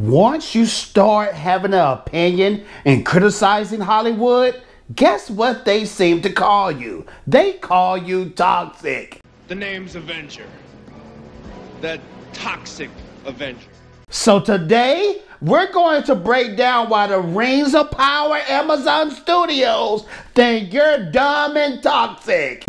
Once you start having an opinion and criticizing Hollywood, guess what they seem to call you? They call you toxic. The name's Avenger. The toxic Avenger. So today, we're going to break down why the Rings of Power Amazon Studios think you're dumb and toxic.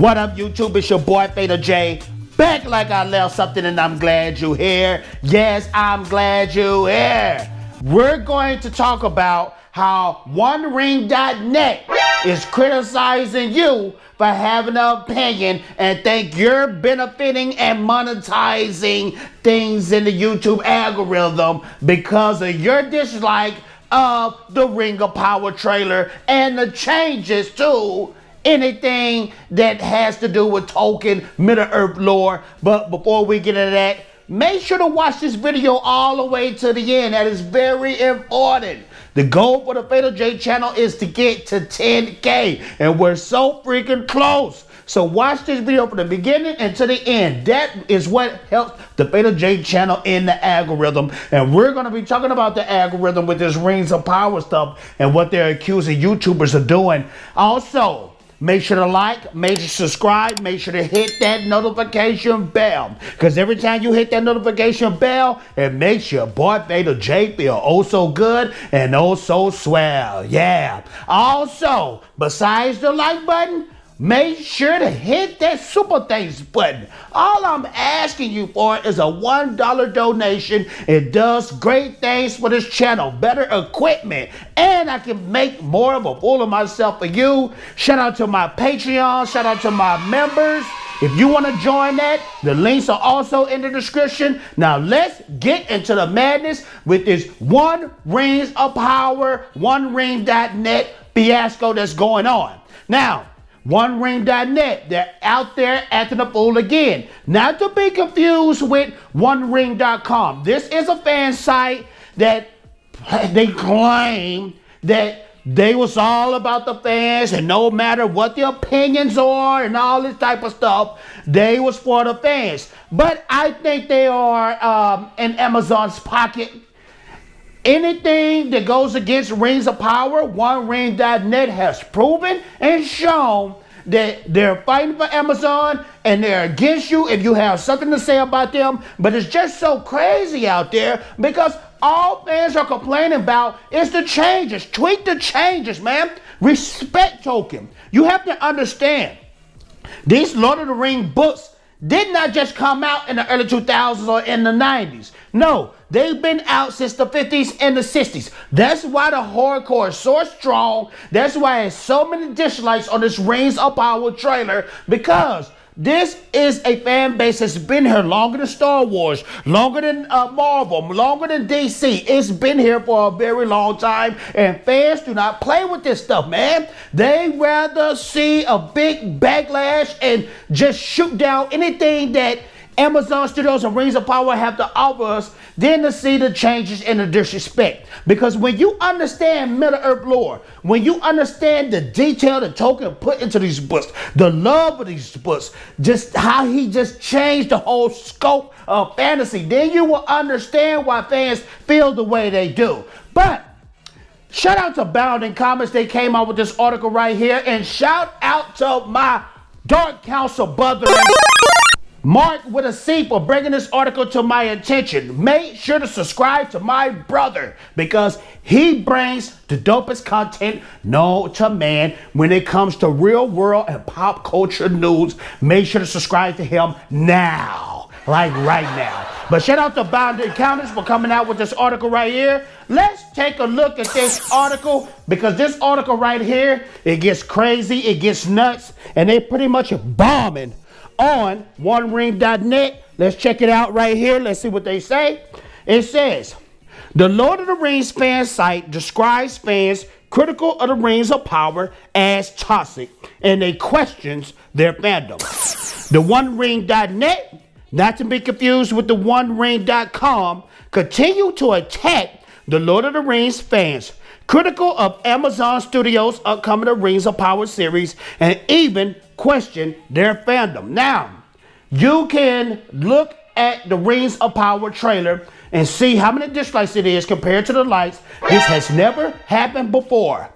What up, YouTube? It's your boy Fatal Jay. Back like I left something, and I'm glad you're here. Yes, I'm glad you're here. We're going to talk about how OneRing.net is criticizing you for having an opinion and think you're benefiting and monetizing things in the YouTube algorithm because of your dislike of the Ring of Power trailer and the changes to anything that has to do with Tolkien, Middle Earth lore. But before we get into that, make sure to watch this video all the way to the end. That is very important. The goal for the Fatal Jay channel is to get to 10K, and we're so freaking close. So watch this video from the beginning and to the end. That is what helps the Fatal Jay channel in the algorithm. And we're going to be talking about the algorithm with this Rings of Power stuff and what they're accusing YouTubers of doing. Also, Make sure to like, make sure to subscribe, make sure to hit that notification bell. Because every time you hit that notification bell, it makes your boy Fatal Jay feel oh so good and oh so swell. Yeah. Also, besides the like button, Make sure to hit that super thanks button. All I'm asking you for is a $1 donation. It does great things for this channel, better equipment, and I can make more of a fool of myself for you. Shout out to my Patreon, shout out to my members. If you want to join that, the links are also in the description. Now let's get into the madness with this One Rings of Power, OneRing.net fiasco that's going on. Now, OneRing.net. They're out there acting a fool again. Not to be confused with OneRing.com. This is a fan site that they claim that they was all about the fans and no matter what the opinions are and all this type of stuff, they was for the fans. But I think they are um, in Amazon's pocket Anything that goes against Rings of Power, OneRing.net has proven and shown that they're fighting for Amazon and they're against you if you have something to say about them. But it's just so crazy out there because all fans are complaining about is the changes. Tweet the changes, man. Respect Tolkien. You have to understand these Lord of the Ring books did not just come out in the early 2000s or in the 90s. No, they've been out since the 50s and the 60s. That's why the hardcore is so strong. That's why there's so many dislikes on this Rings of Power trailer because this is a fan base that's been here longer than Star Wars, longer than uh, Marvel, longer than DC. It's been here for a very long time, and fans do not play with this stuff, man. They rather see a big backlash and just shoot down anything that Amazon Studios and Rings of Power have to offer us then to see the changes and the disrespect. Because when you understand Middle Earth lore, when you understand the detail that Tolkien put into these books, the love of these books, just how he just changed the whole scope of fantasy, then you will understand why fans feel the way they do. But shout out to Bounding Comics, they came out with this article right here, and shout out to my Dark Council brethren. Mark with a C for bringing this article to my attention. Make sure to subscribe to my brother because he brings the dopest content known to man when it comes to real world and pop culture news. Make sure to subscribe to him now, like right now. But shout out to Bounding Comics for coming out with this article right here. Let's take a look at this article because this article right here, it gets crazy, it gets nuts, and they pretty much bombing on OneRing.net. Let's check it out right here. Let's see what they say. It says, the Lord of the Rings fan site describes fans critical of the Rings of Power as toxic, and they questions their fandom. The OneRing.net, not to be confused with the OneRing.com, continue to attack the Lord of the Rings fans, critical of Amazon Studios' upcoming the Rings of Power series, and even questioned their fandom. Now, you can look at the Rings of Power trailer and see how many dislikes it is compared to the likes. This has never happened before.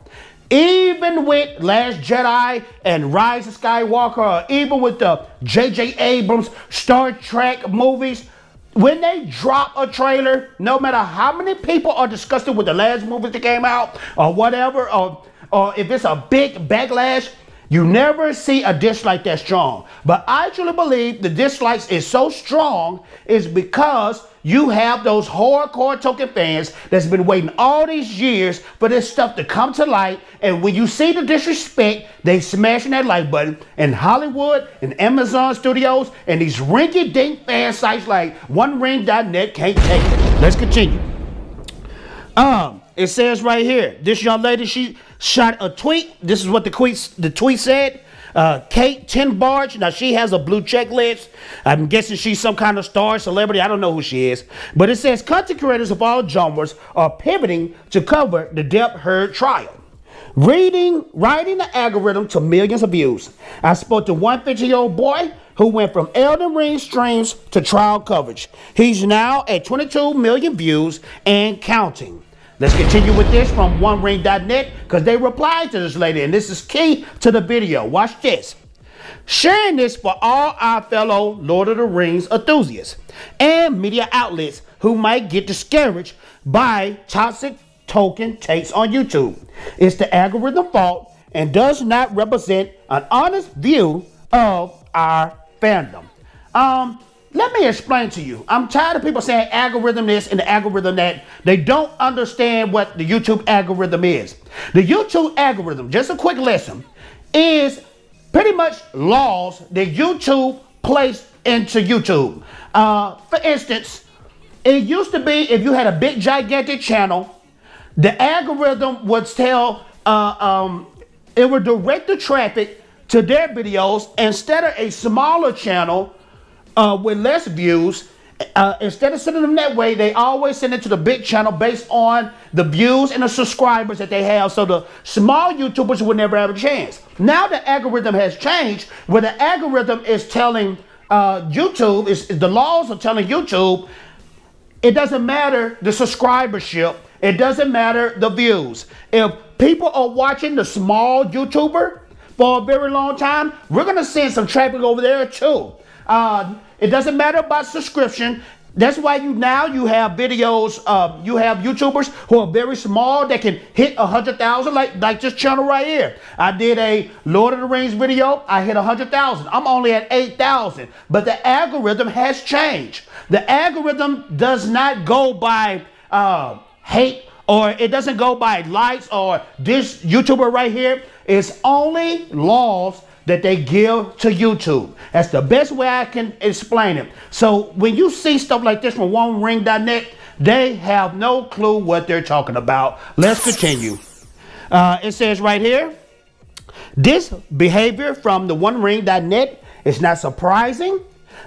Even with Last Jedi and Rise of Skywalker, or even with the J.J. Abrams Star Trek movies, when they drop a trailer, no matter how many people are disgusted with the last movies that came out or whatever, or, or if it's a big backlash, you never see a dislike that strong. But I truly believe the dislikes is so strong is because you have those hardcore Tolkien fans that's been waiting all these years for this stuff to come to light. And when you see the disrespect, they smashing that like button. And Hollywood and Amazon Studios and these rinky dink fan sites like OneRing.net can't take it. Let's continue. Um, it says right here, this young lady, she shot a tweet. This is what the tweet, the tweet said. Uh, Kate Tenbarge, now she has a blue checklist. I'm guessing she's some kind of star celebrity. I don't know who she is. But it says content creators of all genres are pivoting to cover the Depp Heard trial. Reading, writing the algorithm to millions of views. I spoke to one 50 year old boy who went from Elden Ring streams to trial coverage. He's now at 22 million views and counting. Let's continue with this from OneRing.net because they replied to this lady, and this is key to the video. Watch this. Sharing this for all our fellow Lord of the Rings enthusiasts and media outlets who might get discouraged by toxic Tolkien takes on YouTube. It's the algorithm fault and does not represent an honest view of our fandom. Um, let me explain to you. I'm tired of people saying algorithm this and the algorithm that. They don't understand what the YouTube algorithm is. The YouTube algorithm, just a quick lesson, is pretty much laws that YouTube placed into YouTube. Uh, for instance, it used to be if you had a big gigantic channel, the algorithm would tell, uh, um, it would direct the traffic to their videos instead of a smaller channel uh, with less views. Uh, instead of sending them that way, they always send it to the big channel based on the views and the subscribers that they have. So the small YouTubers would never have a chance. Now the algorithm has changed, where the algorithm is telling uh, YouTube, is the laws are telling YouTube, it doesn't matter the subscribership, it doesn't matter the views. If people are watching the small YouTuber for a very long time, we're gonna send some traffic over there too. Uh, it doesn't matter about subscription. That's why you now you have videos. Uh, you have YouTubers who are very small that can hit a hundred thousand, like like this channel right here. I did a Lord of the Rings video. I hit a hundred thousand. I'm only at eight thousand, but the algorithm has changed. The algorithm does not go by uh, hate or it doesn't go by likes or this YouTuber right here. It's only laws that they give to YouTube. That's the best way I can explain it. So when you see stuff like this from OneRing.net, they have no clue what they're talking about. Let's continue. Uh, it says right here, this behavior from the OneRing.net is not surprising.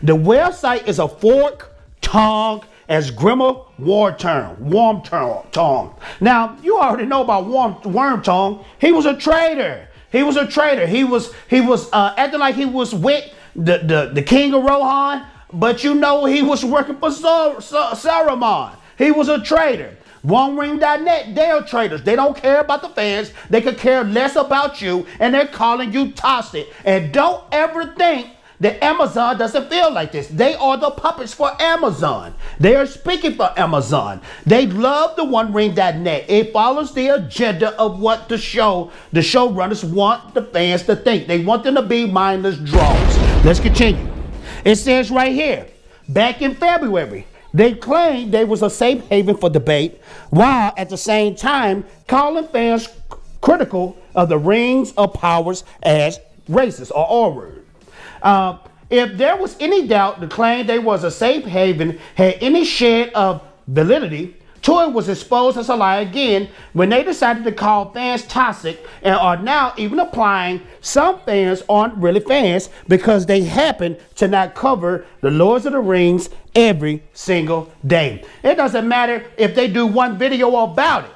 The website is a fork tongue as Grima War Tongue, Warm Tongue. Now, you already know about Warm Worm Tongue. He was a traitor. He was a traitor. He was he was uh, acting like he was with the, the, the king of Rohan, but you know he was working for Sar- Sar- Saruman. He was a traitor. OneRing.net, they're traitors. They don't care about the fans. They could care less about you, and they're calling you toxic. And don't ever think that Amazon doesn't feel like this. They are the puppets for Amazon. They are speaking for Amazon. They love the OneRing.net. It follows the agenda of what the show, the showrunners want the fans to think. They want them to be mindless drones. Let's continue. It says right here, back in February, they claimed they was a safe haven for debate, while at the same time calling fans critical of the rings of powers as racist or R uh, if there was any doubt the claim they was a safe haven had any shade of validity, Toy was exposed as a lie again when they decided to call fans toxic and are now even applying some fans aren't really fans because they happen to not cover the Lords of the Rings every single day. It doesn't matter if they do one video about it.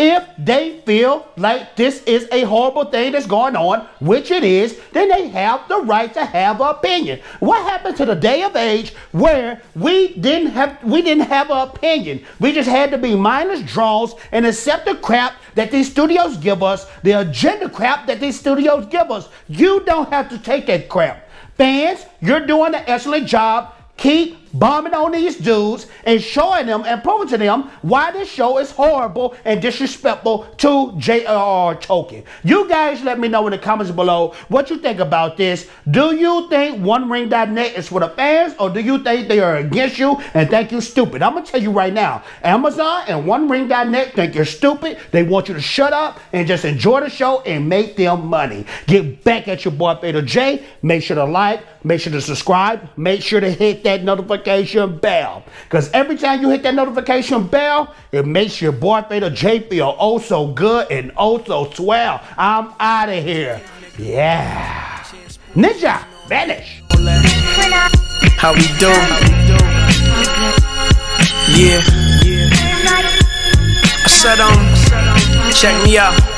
If they feel like this is a horrible thing that's going on, which it is, then they have the right to have an opinion. What happened to the day of age where we didn't have we didn't have an opinion? We just had to be mindless drones and accept the crap that these studios give us, the agenda crap that these studios give us. You don't have to take that crap. Fans, you're doing an excellent job. Keep bombing on these dudes and showing them and proving to them why this show is horrible and disrespectful to J.R.R. Tolkien. You guys let me know in the comments below what you think about this. Do you think OneRing.net is for the fans or do you think they are against you and think you stupid? I'm going to tell you right now, Amazon and OneRing.net think you're stupid. They want you to shut up and just enjoy the show and make them money. Get back at your boy Fatal Jay. Make sure to like, make sure to subscribe, make sure to hit that notification notification bell. Because every time you hit that notification bell, it makes your boy Fatal Jay feel oh so good and oh so swell. I'm out of here. Yeah. Ninja, vanish. How we do? Yeah. I said, um, check me out.